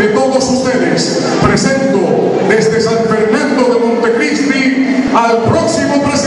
de todos ustedes, presento desde San Fernando de Montecristi al próximo presidente.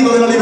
fanáticos de la libertad.